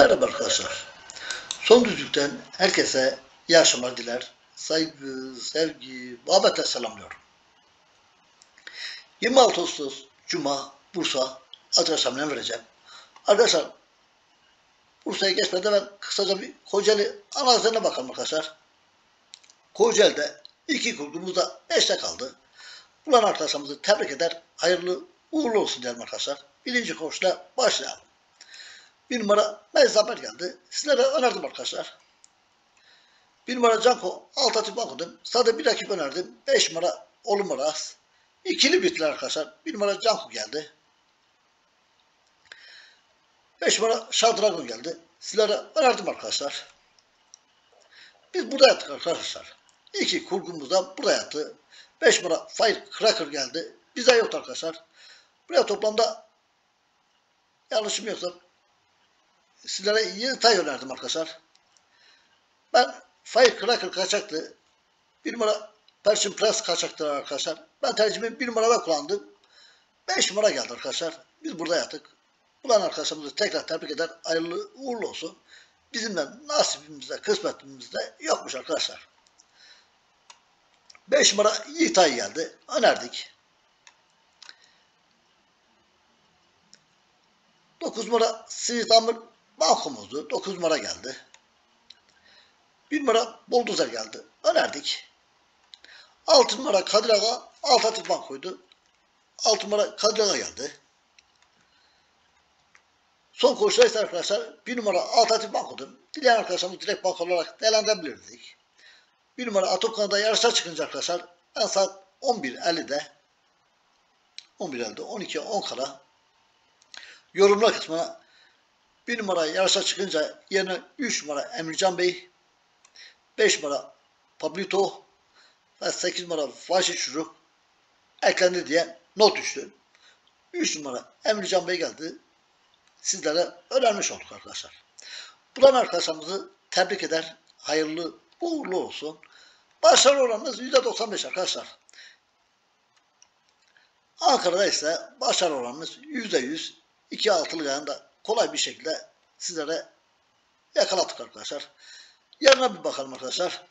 Merhaba arkadaşlar. Son düzlükten herkese iyi akşamlar diler. Saygı, sevgi, muhabbetle selamlıyorum. 26 Ağustos Cuma Bursa adresimden vereceğim. Arkadaşlar Bursa'ya geçmeden ben kısaca bir Kocaeli analizlerine bakalım arkadaşlar. Kocaeli'de iki kurgumuz da 5'te kaldı. Bulan arkadaşlarımızı tebrik eder. Hayırlı uğurlu olsun diyelim arkadaşlar. Birinci koşuyla başlayalım. Bir numara Mezzaber geldi. Sizlere önerdim arkadaşlar. Bir numara Canko Altatip okudum. Sadece bir rakip önerdim. Beş numara Olumaraz. İkili bittiler arkadaşlar. Bir numara Canko geldi. Beş numara Şadragon geldi. Sizlere önerdim arkadaşlar. Biz burada yattık arkadaşlar. İki kurgumuz da burada yattı. Beş numara Fire Cracker geldi. Bize yoktu arkadaşlar. Buraya toplamda yanlışım yoksa sizlere 7 tay önerdim arkadaşlar. Ben Firecracker kaçaktı. Bir numara Persian Press kaçaktı arkadaşlar. Ben tercihimi bir numarada kullandım. 5 numara geldi arkadaşlar. Biz burada yattık. Bulan arkadaşlarımızı tekrar tebrik eder. Hayırlı uğurlu olsun. Bizim de nasibimizde, kısmetimizde yokmuş arkadaşlar. 5 numara Yiğitay geldi. Önerdik. 9 numara Sivit Amir bankomuzdu. 9 numara geldi. 1 numara Boldozer geldi. Önerdik. 6 numara Kadir Ağa alt atık bankoydu. 6 numara Kadir Ağa geldi. Son koşuda ise arkadaşlar 1 numara alt atık bankodu. Dileyen arkadaşlarımız direkt bank olarak değerlendirebilirdik. 1 numara Atopkan'da yarışa çıkınca arkadaşlar ben saat 11.50'de 11.50'de 12 10 kala yorumlar kısmına bir numara yarışa çıkınca yerine 3 numara Emircan Bey, 5 numara Pablito ve 8 numara Vahşi Çocuk eklendi diye not düştü. 3 numara Emircan Bey geldi. Sizlere önermiş olduk arkadaşlar. Bulan arkadaşlarımızı tebrik eder. Hayırlı, uğurlu olsun. Başarı oranımız %95 arkadaşlar. Ankara'da ise başarı oranımız %100. İki altılı yanında kolay bir şekilde sizlere yakalattık arkadaşlar. Yarına bir bakalım arkadaşlar.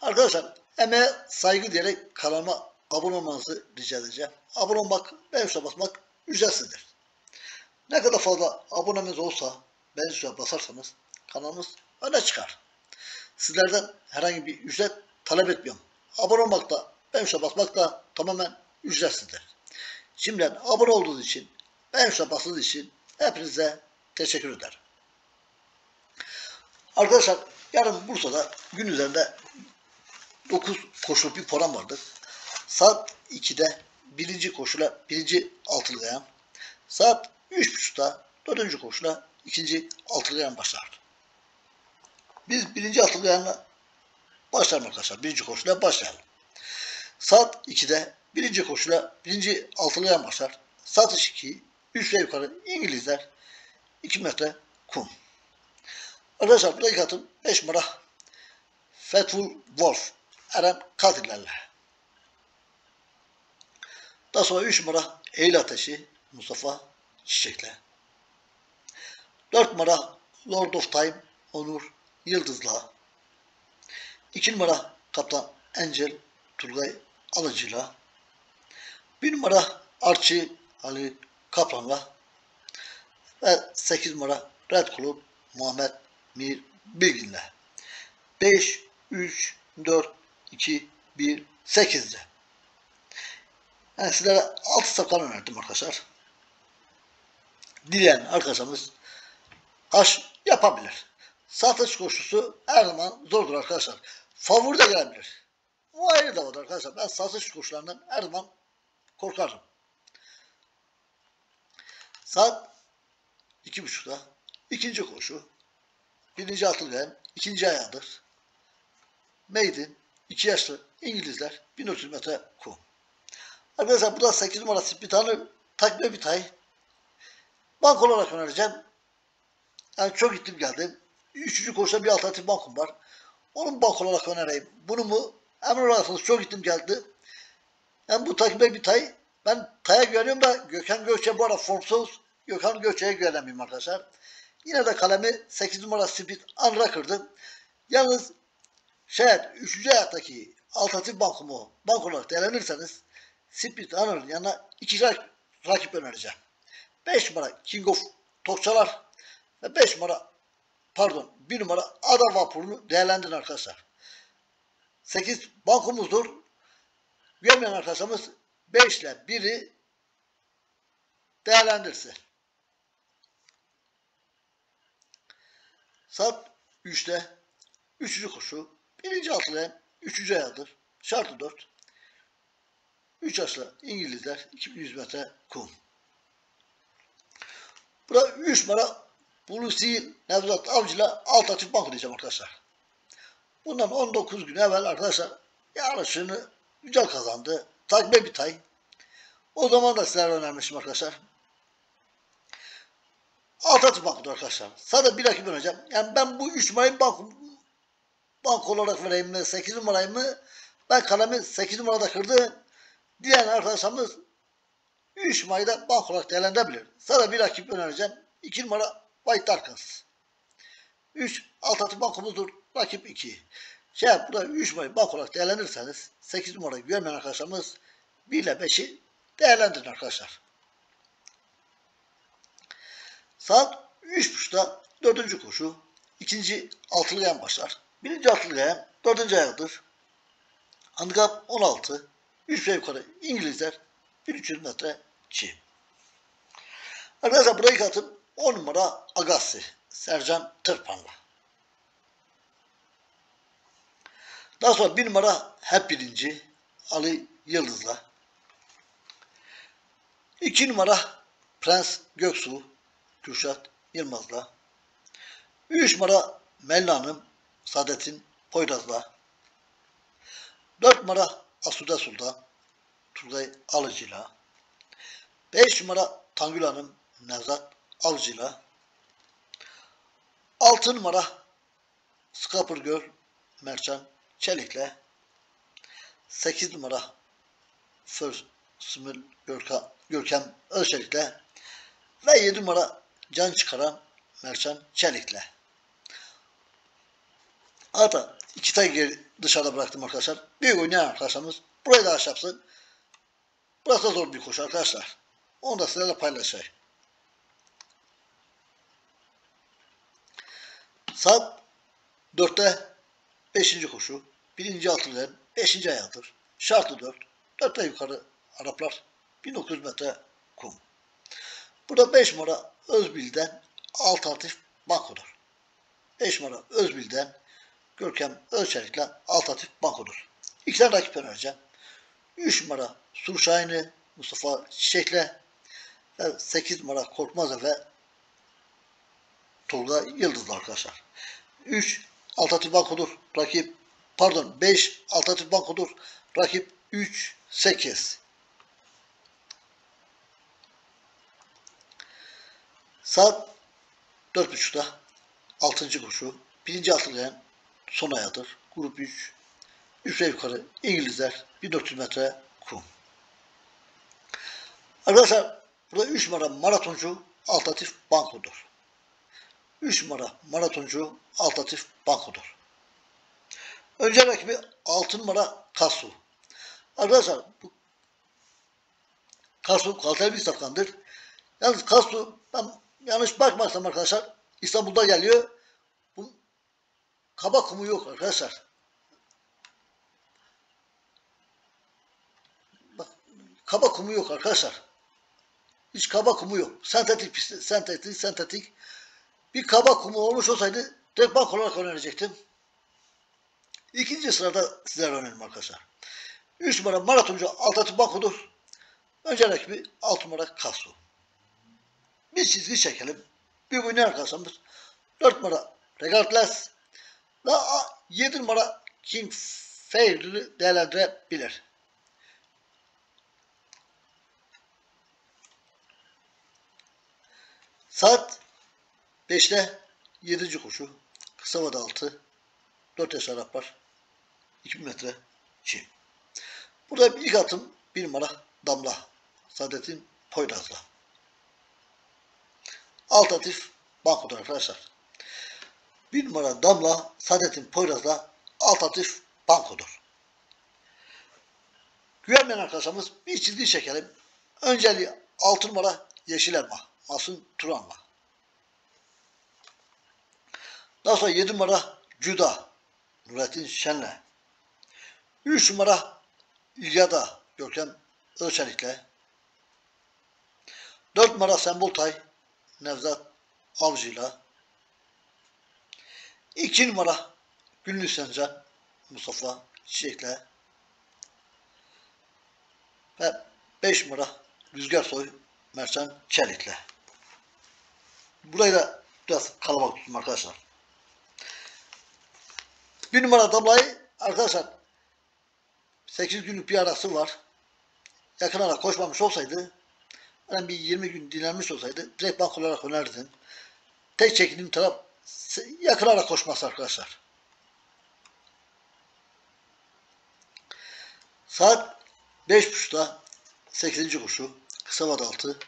Arkadaşlar emeğe saygı diyerek kanalıma abone olmanızı rica edeceğim. Abone olmak, beğen basmak ücretsizdir. Ne kadar fazla abonemiz olsa, beğen tuşuna basarsanız kanalımız öne çıkar. Sizlerden herhangi bir ücret talep etmiyorum. Abone olmak da, beğen basmak da tamamen ücretsizdir. Şimdiden abone olduğunuz için, tuşuna bastığınız için hepinize teşekkür ederim. Arkadaşlar yarın Bursa'da gün üzerinde 9 koşuluk bir program vardı. Saat 2'de birinci koşula birinci altılı gayan. Saat 3.30'da dördüncü koşula ikinci altılı gayan başlar. Biz birinci altılı gayanla başlayalım arkadaşlar. Birinci koşula başlayalım. Saat 2'de birinci koşula birinci altılı gayan başlar. Satış 2, 3 ve yukarı İngilizler 2 metre kum. Arkadaşlar buradaki katım 5 numara Fethul Wolf Eren Katillerle. Daha sonra 3 numara Eylül Ateşi Mustafa Çiçek'le. 4 numara Lord of Time Onur Yıldız'la. 2 numara Kaptan Angel Turgay Alıcı'la. 1 numara Archie Ali Kaplan'la ve 8 numara Red Club Muhammed Mir Bilgin'le. 5, 3, 4, 2, 1, 8'de. Yani sizlere 6 saklan önerdim arkadaşlar. Dileyen arkadaşımız haş yapabilir. Satış koşusu her zaman zordur arkadaşlar. Favori de gelebilir. O ayrı da var arkadaşlar. Ben satış koşularından her zaman korkarım. Saat iki buçukta ikinci koşu. Birinci atılgayan ikinci ayağıdır. Maiden iki yaşlı İngilizler 1300 metre kum. Arkadaşlar burada 8 numarası bir tane takviye bir tay. Bank olarak önereceğim. Yani çok gittim geldim. Üçüncü koşuda bir alternatif bankum var. Onun bank olarak önereyim. Bunu mu? Emin olasınız çok gittim geldi. Yani bu takviye bir tay ben Tay'a güveniyorum da Gökhan Gökçe bu arada formsuz Gökhan Gökçe'ye güvenemeyim arkadaşlar. Yine de kalemi 8 numara Speed Anra kırdım. Yalnız şayet 3. ayaktaki alternatif bankumu bank olarak değerlendirirseniz Speed Anra'nın yanına 2 rak- rakip önereceğim. 5 numara King of Tokçalar ve 5 numara pardon 1 numara Ada Vapuru'nu değerlendirin arkadaşlar. 8 bankumuzdur. Güvenmeyen arkadaşlarımız 5 ile 1'i değerlendirsin. Saat 3'te 3. koşu 1. altılayan 3. ayağıdır. Şartı 4. 3 yaşlı İngilizler 2100 metre kum. Burada 3 numara Bulusi Nevzat Avcı'yla alt açık bank diyeceğim arkadaşlar. Bundan 19 gün evvel arkadaşlar yarışını güzel kazandı. Takbe bir tay. O zaman da sizlere önermiştim arkadaşlar. Açık bankıdır arkadaşlar. Sadece bir rakip önereceğim. Yani ben bu 3 numarayı bank, bank olarak vereyim mi? 8 numarayı mı? Ben kalemi 8 numarada kırdım. Diyen arkadaşlarımız 3 numarayı da bank olarak değerlendirebilir. Sadece bir rakip önereceğim. 2 numara White Darkins. 3 alt atı bankumuzdur. Rakip 2. Şey yap, burada 3 numarayı bank olarak değerlendirirseniz 8 numarayı güvenmeyen arkadaşlarımız 1 ile 5'i değerlendirin arkadaşlar. Saat 3.30'da dördüncü koşu. ikinci altılı yan başlar. Birinci altılı yan dördüncü ayağıdır. Handikap 16. 3 ve yukarı İngilizler 1300 metre çi. Arkadaşlar burayı katım 10 numara Agassi. Sercan Tırpan'la. Daha sonra 1 numara hep birinci Ali Yıldız'la. 2 numara Prens Göksu Kürşat Yılmaz'la. 3 numara Melda Hanım Saadettin Poyraz'la. 4 numara Asude Sultan Turgay Alıcı'yla. 5 numara Tangül Hanım Nevzat Avcı'yla. 6 numara Skapır Göl Mercan Çelik'le. 8 numara First Smil Görkem, Görkem Özçelik'le ve 7 numara can çıkaran Mercan Çelik'le. Hatta iki geri dışarıda bıraktım arkadaşlar. Büyük oynayan arkadaşlarımız burayı da aş yapsın. Burası da zor bir koşu arkadaşlar. Onu da sizlerle paylaşayım. Saat 4'te 5. koşu. 1. altılı 5. ayağıdır. Şartı 4. 4'te yukarı Araplar 1900 metre kum. Burada 5 numara Özbil'den alternatif bankodur. 5 numara Özbil'den Görkem Özçelik'le alternatif bankodur. İki tane rakip önereceğim. 3 numara Sur Mustafa Çiçek'le ve 8 numara Korkmaz ve Tolga Yıldız'la arkadaşlar. 3 alternatif bankodur. Rakip pardon 5 alternatif bankodur. Rakip 3 8. Saat 4.30'da 6. koşu. Birinci altılayan son ayadır. Grup 3. 3 ve yukarı İngilizler 1400 metre kum. Arkadaşlar burada 3 numara maratoncu alternatif bankodur. 3 numara maratoncu alternatif bankodur. Önce rakibi 6 numara Kasu. Arkadaşlar bu Kasu kaliteli bir safkandır. Yalnız Kasu ben yanlış bakmazsam arkadaşlar İstanbul'da geliyor. Bu kaba kumu yok arkadaşlar. Bak, kaba kumu yok arkadaşlar. Hiç kaba kumu yok. Sentetik sentetik, sentetik. Bir kaba kumu olmuş olsaydı direkt bank olarak önerecektim. İkinci sırada sizlere önerim arkadaşlar. 3 numara maratoncu Altatı Banko'dur. Önce rakibi 6 numara Kasu. Bir çizgi çekelim. Bir oynayan arkadaşlarımız 4 numara Regardless ve 7 numara King Fair'ı değerlendirebilir. Saat 5'te 7. koşu. Kısa vada 6. 4 yaş Arap var. 2000 metre Çin. Burada ilk atım 1 numara Damla. Saadettin Poyraz'la. alternatif bankodur arkadaşlar. Bir numara Damla Saadettin Poyraz'la alternatif bankodur. Güvenmeyen arkadaşlarımız bir çizgi çekelim. Önceliği 6 numara Yeşil Elma. Masum Turan'la. Sonra 7 numara Cüda. Nurettin Şen'le. 3 numara İlyada Görkem Ölçelik'le. 4 numara Semboltay Nevzat Avcı'yla. 2 numara Güllü Sencan Mustafa Çiçek'le. Ve 5 numara Rüzgar Soy Mercan Çelik'le. Burayı da biraz kalabalık tutun arkadaşlar. Bir numara tablayı arkadaşlar 8 günlük bir arası var. Yakın ara koşmamış olsaydı ben bir 20 gün dinlenmiş olsaydı direkt bank olarak önerdim. Tek çektiğim taraf yakın ara koşması arkadaşlar. Saat 5.30'da 8. koşu kısa vada altı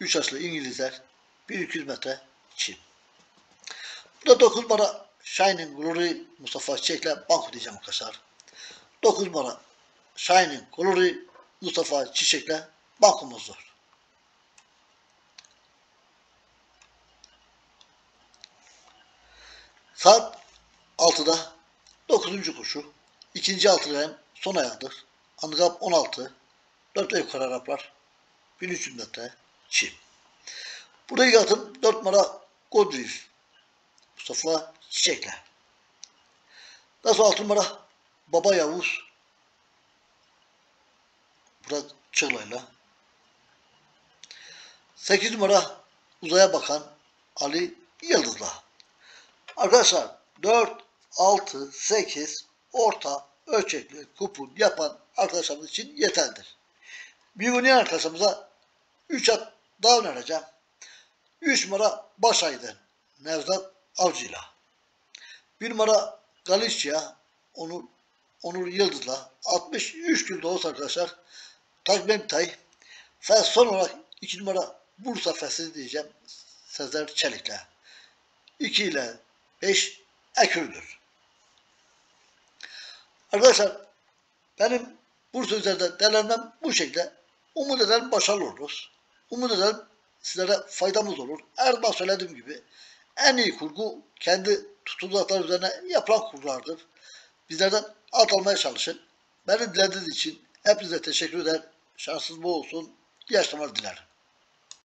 3 yaşlı İngilizler 1200 metre Çin. Burada 9 numara Shining Glory Mustafa Çiçek'le banko diyeceğim arkadaşlar. 9 numara Shining Glory Mustafa Çiçek'le bankomuzdur. Saat 6'da 9. koşu. ikinci altılayan son ayağıdır. Handikap 16. 4 ve yukarı Araplar. 1300 metre Çin. Burayı atım 4 numara Godriv. Mustafa Çiçek'le. Daha sonra 6 numara Baba Yavuz. Burak Çığla'yla. 8 numara uzaya bakan Ali Yıldız'la. Arkadaşlar 4, 6, 8 orta ölçekli kupon yapan arkadaşlarımız için yeterlidir. Bir oynayan arkadaşlarımıza 3 at daha önereceğim. 3 numara Başaydın Nevzat Avcı'yla. 1 numara Galicia Onur, Onur Yıldız'la 63 kilo olsa arkadaşlar Takvim Tay ve son olarak 2 numara Bursa Fesli diyeceğim Sezer Çelik'le. 2 ile 5 ekürdür. Arkadaşlar benim Bursa üzerinde değerlenmem bu şekilde. Umut ederim başarılı oluruz. Umut ederim sizlere faydamız olur. Her zaman söylediğim gibi en iyi kurgu kendi tutumluluklar üzerine yapılan kurgulardır. Bizlerden alt almaya çalışın. Beni dilediğiniz için hepinize teşekkür eder. Şansınız bol olsun. İyi dilerim.